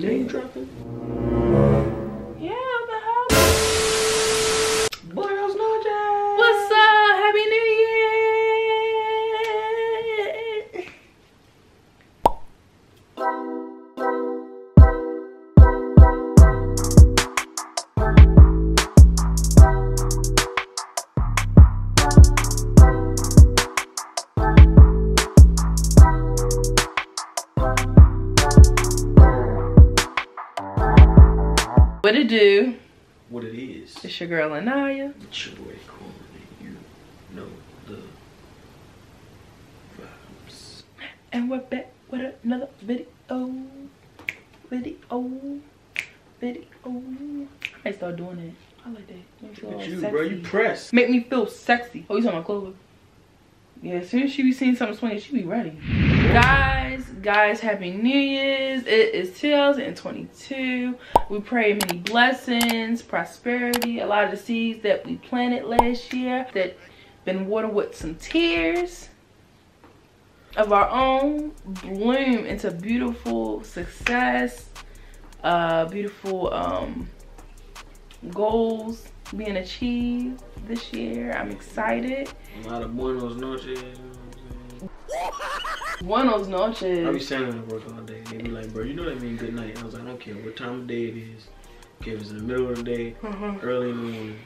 name dropping? What it do? What it is? It's your girl Anyia. It's your boy Corn. You know the vibes. And we're back with another video. Video. Video. I might start doing that. I like that. Make me feel Look at you, sexy. bro. You press. Make me feel sexy. Oh, you talking about Clover? Yeah, as soon as she be seeing something swinging, she be ready. Guys, guys, happy New Year's. It is 2022. We pray many blessings, prosperity, a lot of the seeds that we planted last year that been watered with some tears of our own bloom into beautiful success, uh, beautiful um, goals being achieved this year. I'm excited. A lot of buenos noches. You know what I'm Buenos saying? I be noches. that at work all day. They be like, bro, you know that mean good night. I was like, I don't care what time of day it is. Okay, if it's in the middle of the day, Mhm. early in the morning,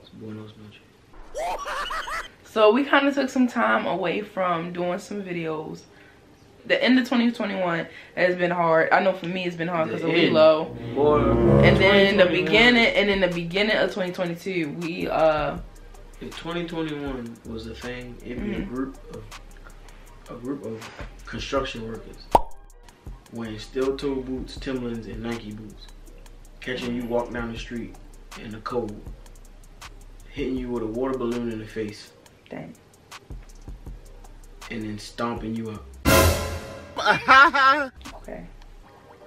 it's buenos noches. So we kind of took some time away from doing some videos. The end of 2021 has been hard. I know for me it's been hard because of. Lilo. Boy, And then in the beginning, and in the beginning of 2022, we uh If 2021 was a thing, it'd be a Mhm. group of a group of construction workers wearing steel toe boots, Timberlands, and Nike boots, catching you walk down the street in the cold, hitting you with a water balloon in the face, dang. and then stomping you up. Okay.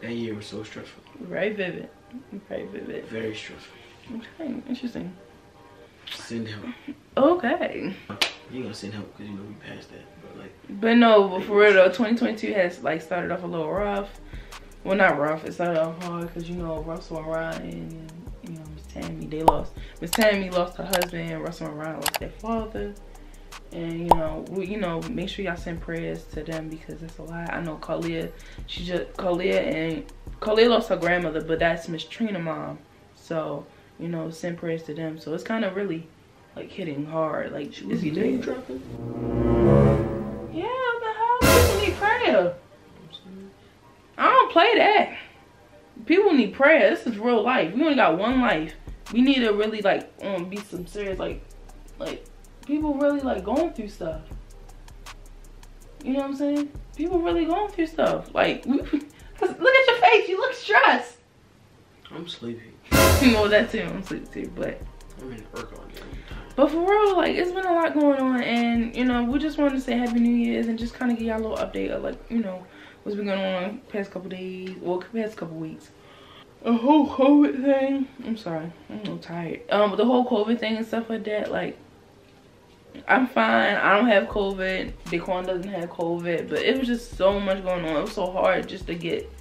That year was so stressful, Very vivid. Very vivid. very stressful. Okay, interesting. Send help. Okay. You ain't gonna send help because you know we passed that, but like But no, but for real though, 2022 has like started off a little rough. Well, not rough. It started off hard because you know Russell and Ryan and you know Miss Tammy they lost. Miss Tammy lost her husband. Russell and Ryan lost their father. And you know, we you know make sure y'all send prayers to them because it's a lot. I know Kalia, she just Kalia and Kalia lost her grandmother, but that's Miss Trina mom. So you know, send prayers to them. So it's kind of really like hitting hard. Like is was name dropping. I don't play that. People need prayer. This is real life. We only got one life. We need to really like um be some serious like like people really like going through stuff. You know what I'm saying? People really going through stuff. Like we, look at your face. You look stressed. I'm sleepy. You know that too. I'm sleepy too, but. I'm in work all day. But for real, like it's been a lot going on, and you know, we just wanted to say Happy New Year's and just kind of give y'all a little update of like you know what's been going on past couple days or past couple weeks. The whole COVID thing. I'm sorry, I'm a little tired. Um, but the whole COVID thing and stuff like that, like I'm fine. I don't have COVID. De'Quann doesn't have COVID, but it was just so much going on. It was so hard just to get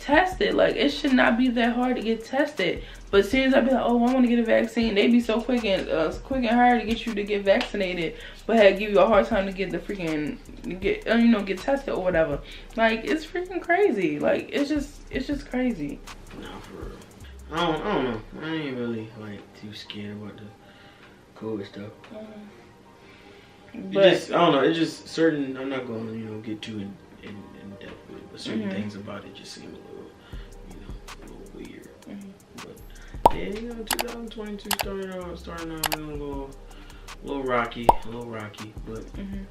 tested. Like it should not be that hard to get tested. But as soon as I be like, oh, I want to get a vaccine, they be so quick and uh, quick and hard to get you to get vaccinated, but had give you a hard time to get the freaking get uh, you know get tested or whatever. Like it's freaking crazy. Like it's just it's just crazy. Nah, for real. I don't, I don't know. I ain't really like too scared about the COVID stuff. It But just, I don't know. It's just certain. I'm not going to, you know, get too in, in, in depth with it, but certain Mhm. things about it just seem a little, you know, a little weird. Mhm. But yeah, you know, 2022 started out, starting out a little, a little rocky, a little rocky, but mhm.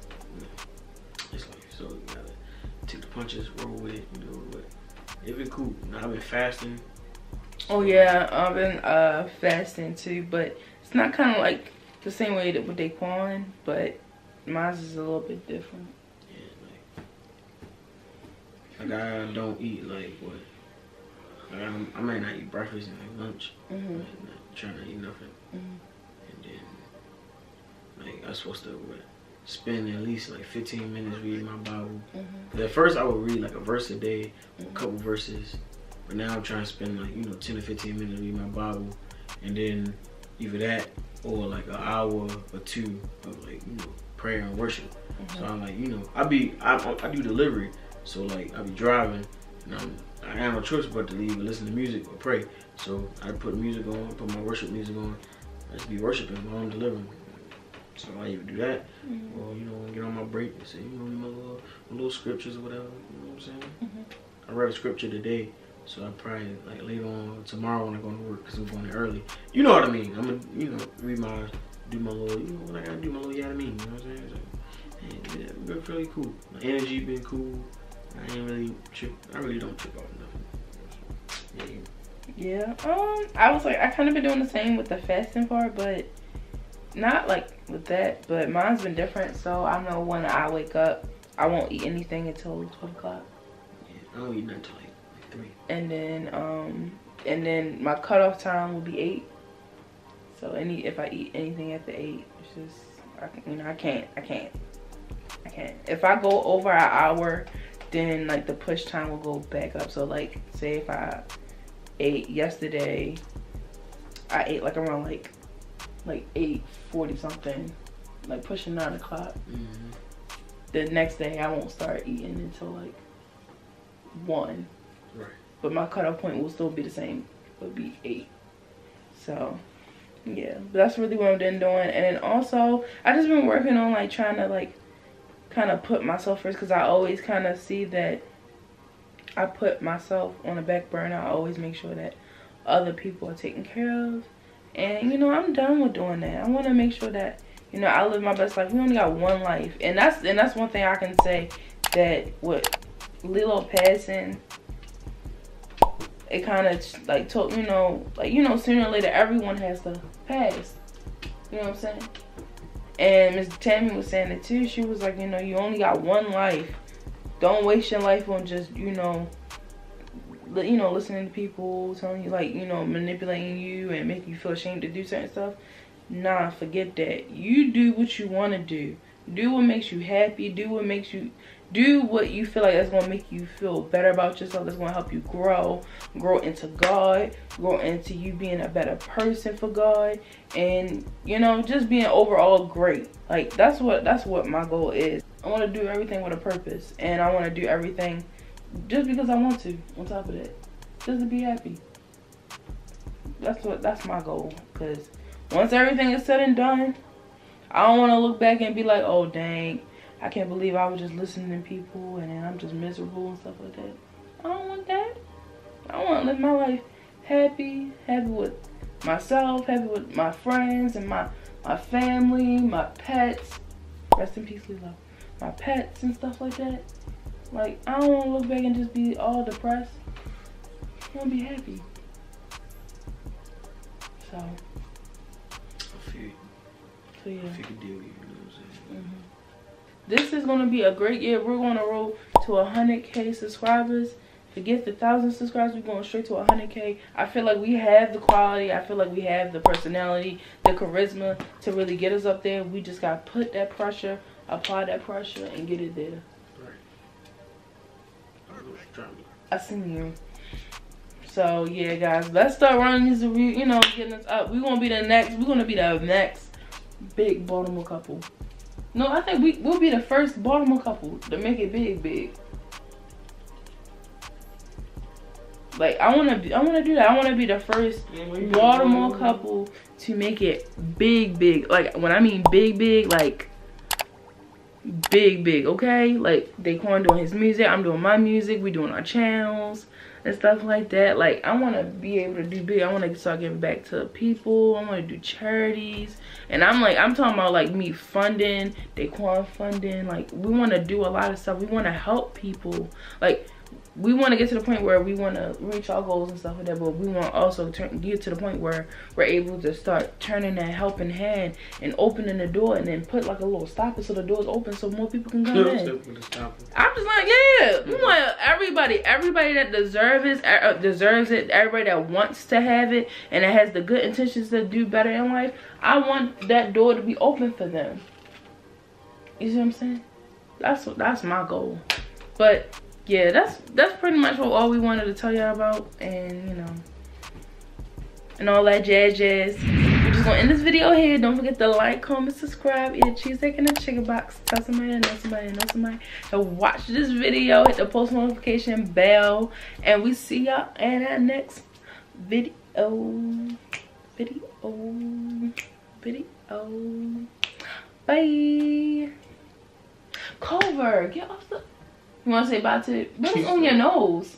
it's life. So you gotta take the punches, roll with it, you know. But it been cool. Now I've been fasting. oh yeah, I've been uh fasting too, but it's not kind of like the same way that with De'Quann, but mine is a little bit different. Like, I don't eat like what. Like I'm, I might not eat breakfast and like lunch. Mhm. Like, not trying to eat nothing, Mhm. and then like I'm supposed to what, spend at least like 15 minutes reading my Bible. Mhm. 'Cause at first I would read like a verse a day, a couple verses, But now I'm trying to spend like, you know, 10 or 15 minutes reading my Bible. And then either that or like an hour or two of like, you know, prayer and worship. Mm-hmm. So I'm like, you know, I be, I, I do delivery. So like, I be driving and I'm, I have no choice but to leave and listen to music or pray. So I put music on, put my worship music on. I just be worshiping while I'm delivering. So I either do that, mm-hmm. or you know, get on my break and say, you know, my little, my little scriptures or whatever. You know what I'm saying? Mm-hmm. I read a scripture today, so I probably like later on tomorrow when I go to work because I'm going early. You know what I mean? I'm gonna, you know, read my, do my little, you know, what I gotta do my little yeah, I mean, you know what I'm saying? So, yeah, it's been really cool. My energy been cool. I ain't really trip. I really don't trip out nothing. Yeah. Yeah. Um, I was like, I kind of been doing the same with the fasting part, but not like with that, but mine's been different. So I know when I wake up, I won't eat anything until 12 o'clock. Yeah, I don't eat until like, like 3. And then, um, and then my cutoff time will be 8. So any if I eat anything after 8, it's just, I, you know, I can't, I can't, I can't. If I go over an hour, then like the push time will go back up. So like, say if I ate yesterday, I ate like around like like 8.40 something, like pushing 9 o'clock. Mm -hmm. The next day I won't start eating until like 1. Right. But my cutoff point will still be the same. Would be 8. So, yeah. But that's really what I've been doing. And then also, I just been working on like trying to like kind of put myself first because I always kind of see that I put myself on the back burner. I always make sure that other people are taken care of and, you know, I'm done with doing that. I want to make sure that, you know, I live my best life. We only got one life. And that's and that's one thing I can say that with Lilo passing, it kind of like told, you know, like, you know, sooner or later, everyone has to pass. You know what I'm saying? And Miss Tammy was saying it too. She was like, you know, you only got one life. Don't waste your life on just, you know, you know, listening to people telling you, like, you know, manipulating you and making you feel ashamed to do certain stuff. Nah, forget that. You do what you want to do. Do what makes you happy. Do what makes you, do what you feel like that's going to make you feel better about yourself. That's going to help you grow. Grow into God. Grow into you being a better person for God. And, you know, just being overall great. Like, that's what, that's what my goal is. I want to do everything with a purpose. And I want to do everything just because I want to. On top of that, just to be happy. That's what. That's my goal. Cause once everything is said and done, I don't want to look back and be like, oh dang, I can't believe I was just listening to people and then I'm just miserable and stuff like that. I don't want that. I want to live my life happy, happy with myself, happy with my friends and my my family, my pets. Rest in peace, Lilo. My pets and stuff like that. Like, I don't want to look back and just be all depressed. I want to be happy. So. I feel So, yeah. I feel deal with you, you know what I'm saying? Mm -hmm. This is going to be a great year. We're going to roll to 100K subscribers. Forget the 1,000 subscribers. We're going straight to 100K. I feel like we have the quality. I feel like we have the personality, the charisma to really get us up there. We just got to put that pressure, apply that pressure, and get it there. I seen you. So yeah, guys, let's start running these. You know, getting us up. We're gonna be the next. We're gonna be the next big Baltimore couple. No, I think we we'll be the first Baltimore couple to make it big, big. Like I wanna be, I wanna do that. I wanna be the first Baltimore couple to make it big, big. Like when I mean big, big, like big big okay like De'Quann doing his music I'm doing my music we doing our channels and stuff like that. Like I want to be able to do big. I want to start giving back to people. I want to do charities. And I'm like I'm talking about like me funding De'Quann funding. Like we want to do a lot of stuff. We want to help people. Like we want to get to the point where we want to reach our goals and stuff like that but we want to also turn get to the point where we're able to start turning that helping hand and opening the door and then put like a little stopper so the door's open so more people can come in. i'm just like yeah we want everybody everybody that deserves it uh, deserves it everybody that wants to have it and that has the good intentions to do better in life i want that door to be open for them. You see what i'm saying? That's that's my goal. But yeah, that's that's pretty much all we wanted to tell y'all about, and you know, and all that jazz jazz. We're just gonna end this video here. Don't forget to like, comment, subscribe, eat a cheesesteak in a chicken box. Tell somebody, know somebody, know somebody to watch this video. Hit the post notification bell, and we see y'all in our next video. Video. Video. Bye. Culver, get off the. You want to say bye to? What's on your nose?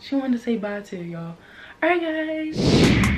She wanted to say bye to y'all. Alright, guys.